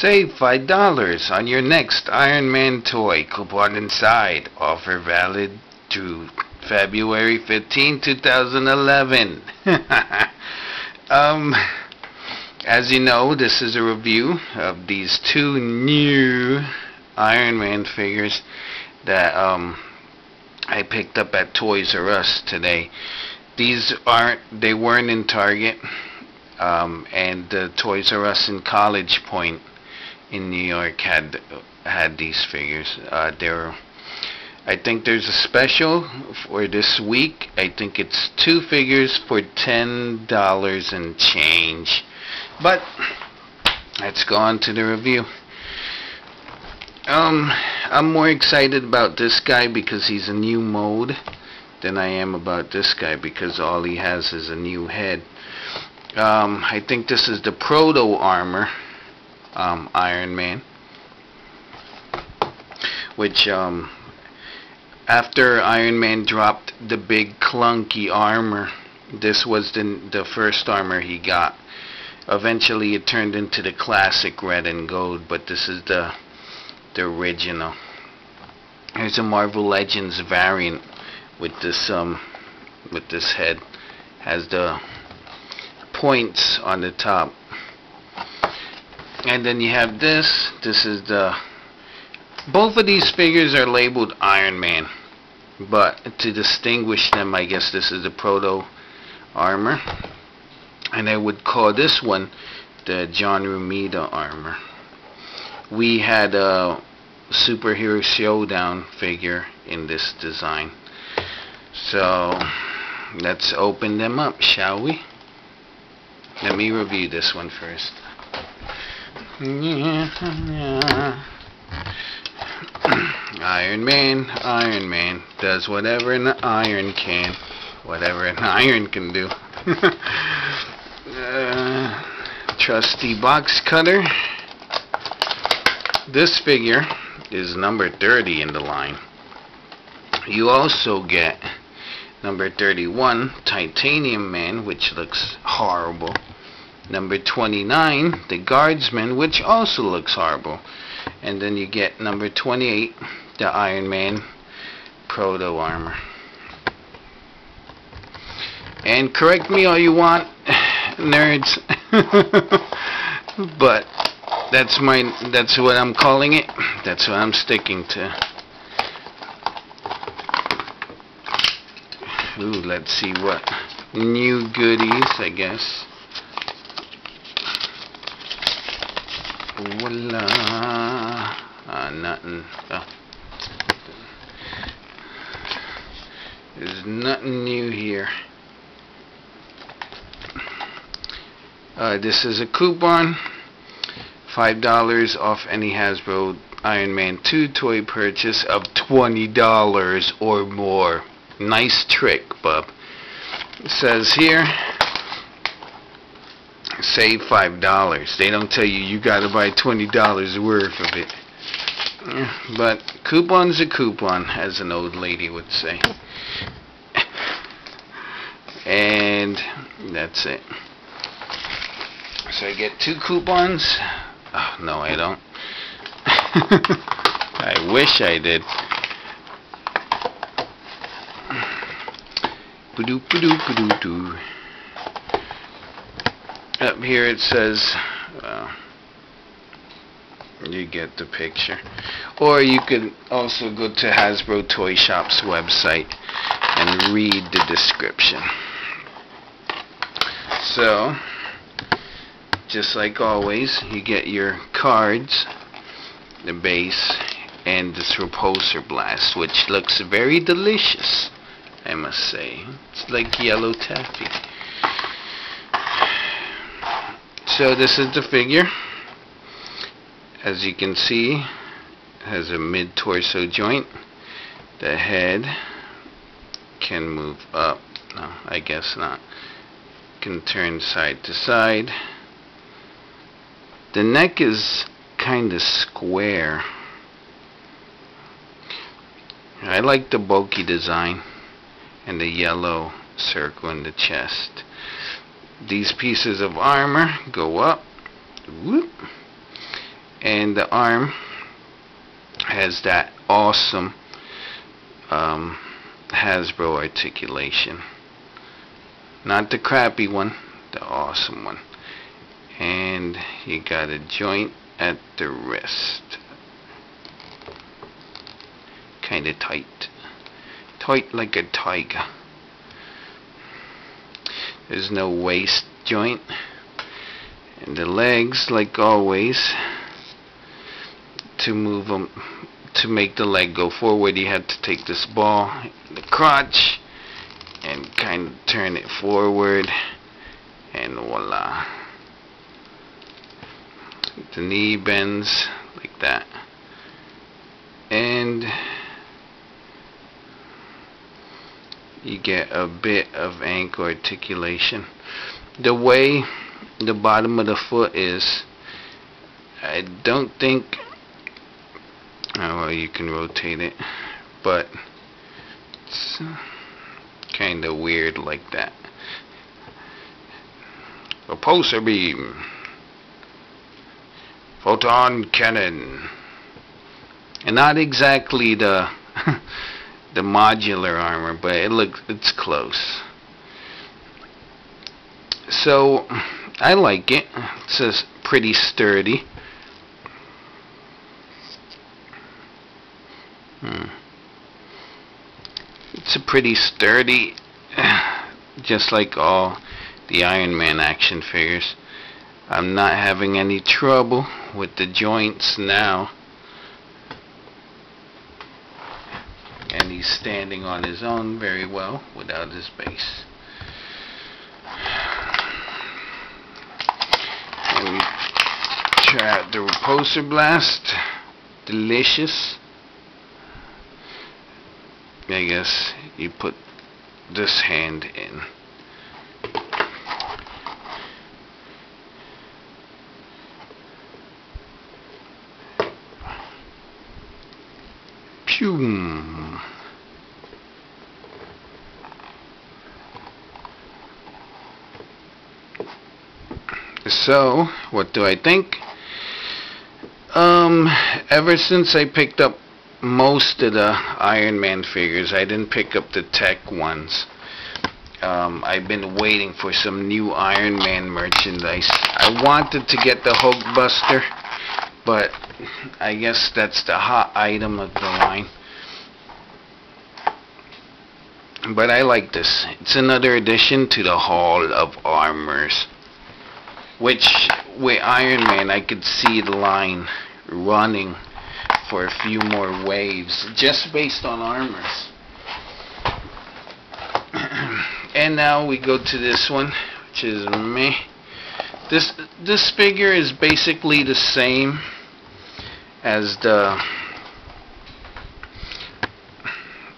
Save $5 on your next Iron Man toy. Coupon inside. Offer valid through February 15, 2011. um, as you know, this is a review of these two new Iron Man figures that um, I picked up at Toys R Us today. These aren't, they weren't in Target, um, and uh, Toys R Us in College Point in New York had had these figures. Uh, they're I think there's a special for this week. I think it's two figures for ten dollars and change. But let's go on to the review. Um, I'm more excited about this guy because he's a new mode than I am about this guy because all he has is a new head. Um, I think this is the proto armor um, Iron Man, which um, after Iron Man dropped the big clunky armor, this was the the first armor he got. Eventually, it turned into the classic red and gold, but this is the the original. Here's a Marvel Legends variant with this um with this head has the points on the top and then you have this. This is the both of these figures are labeled Iron Man but to distinguish them I guess this is the proto armor. And I would call this one the John Romita armor. We had a superhero showdown figure in this design. So let's open them up shall we? Let me review this one first Iron Man, Iron Man does whatever an iron can, whatever an iron can do. uh, trusty box cutter. This figure is number 30 in the line. You also get number 31, Titanium Man, which looks horrible. Number 29, the Guardsman, which also looks horrible. And then you get number 28, the Iron Man Proto Armor. And correct me all you want, nerds. but that's my that's what I'm calling it. That's what I'm sticking to. Ooh, let's see what new goodies, I guess. Uh, nothing. Oh. There's nothing new here. Uh, this is a coupon. $5 off any Hasbro Iron Man 2 toy purchase of $20 or more. Nice trick, bub. It says here save five dollars. They don't tell you you got to buy twenty dollars worth of it. But coupon's a coupon, as an old lady would say. And that's it. So I get two coupons. Oh, no, I don't. I wish I did. Ba-doo, ba-doo, ba-doo, doo up here it says uh, you get the picture. Or you could also go to Hasbro Toy Shop's website and read the description. So just like always you get your cards the base and this repulsor blast which looks very delicious I must say. It's like yellow taffy so this is the figure. As you can see has a mid torso joint. The head can move up. No I guess not. Can turn side to side. The neck is kinda square. I like the bulky design and the yellow circle in the chest these pieces of armor go up whoop, and the arm has that awesome um, Hasbro articulation. Not the crappy one the awesome one. And you got a joint at the wrist. Kinda tight. Tight like a tiger there's no waist joint. And the legs like always to move them to make the leg go forward you have to take this ball the crotch and kind of turn it forward. And voila. The knee bends like that. And you get a bit of ankle articulation. The way the bottom of the foot is I don't think oh well you can rotate it but it's kinda weird like that. Repulsor beam. Photon cannon. And not exactly the the modular armor but it looks it's close. So I like it. It's just pretty sturdy. Hmm. it's a pretty sturdy just like all the Iron Man action figures. I'm not having any trouble with the joints now and he's standing on his own very well without his base. We try out the repulsor blast. Delicious. I guess you put this hand in. Pew. So, what do I think? Um, ever since I picked up most of the Iron Man figures, I didn't pick up the tech ones. Um, I've been waiting for some new Iron Man merchandise. I wanted to get the Hulkbuster, but I guess that's the hot item of the line. But I like this. It's another addition to the Hall of Armors. Which, with Iron Man, I could see the line running for a few more waves. Just based on armors. and now we go to this one, which is me. This, this figure is basically the same as the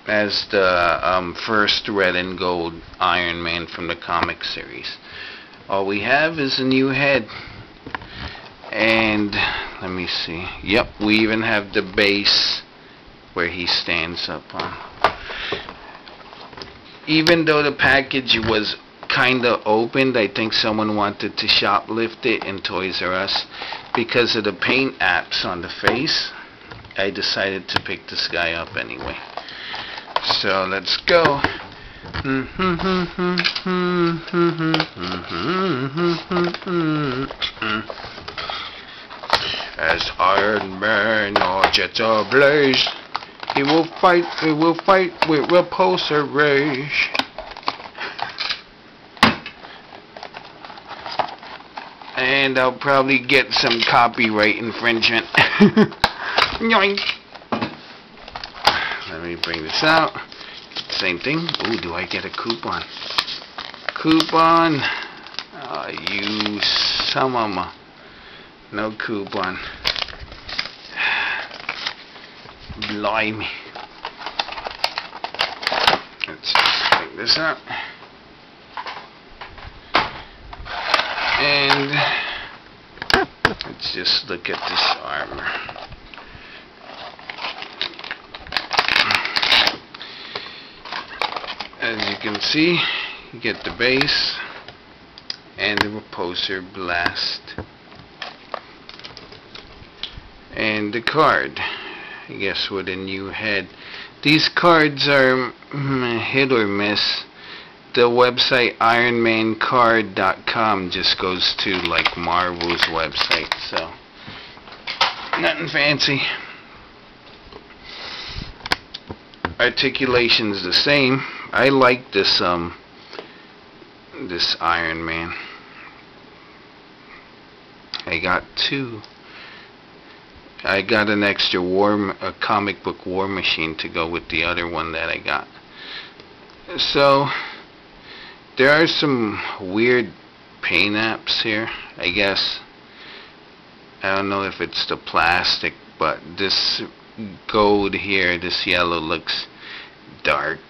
as the um, first red and gold Iron Man from the comic series. All we have is a new head. And let me see. Yep, we even have the base where he stands up on. Even though the package was kind of opened, I think someone wanted to shoplift it in Toys R Us because of the paint apps on the face I decided to pick this guy up anyway so let's go Mm-hmm. as Iron Man or jets ablaze he will fight he will fight with repulsor rage and I'll probably get some copyright infringement. Let me bring this out. Same thing. Ooh, do I get a coupon? Coupon. Oh, you some of them. No coupon. Blimey. Let's take this out. And let's just look at this armor. As you can see, you get the base. And the repulsor blast. and the card. I guess with a new head. These cards are mm, hit or miss. The website ironmancard.com just goes to like Marvel's website so. Nothing fancy. Articulation's the same I like this um this Iron Man. I got two. I got an extra war a comic book war machine to go with the other one that I got. So there are some weird paint apps here I guess. I don't know if it's the plastic but this gold here this yellow looks dark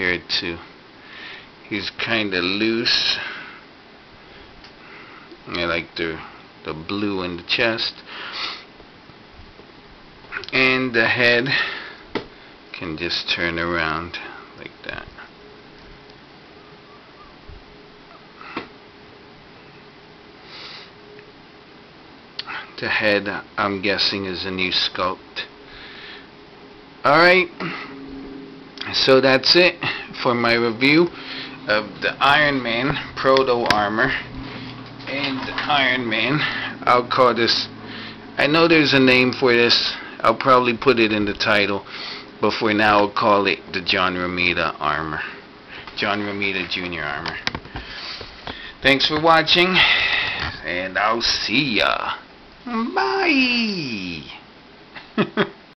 here too he's kinda loose. I like the the blue in the chest. And the head can just turn around like that. The head I'm guessing is a new sculpt. Alright so that's it for my review of the Iron Man Proto Armor and Iron Man. I'll call this I know there's a name for this. I'll probably put it in the title but for now I'll call it the John Romita Armor John Romita Jr. Armor. Thanks for watching and I'll see ya. Bye